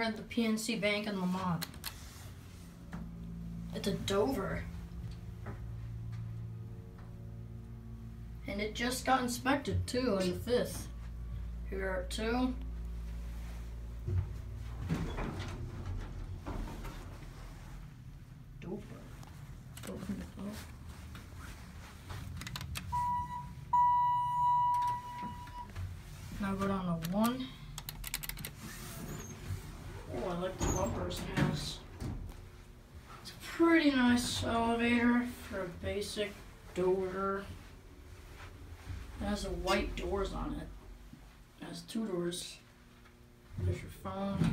over at the PNC Bank in Lemont. It's a Dover. And it just got inspected too on the 5th. Here are two. Dover. Now go down to one. The bumpers in this. It's a pretty nice elevator for a basic door. It has a white doors on it. It has two doors. There's your phone.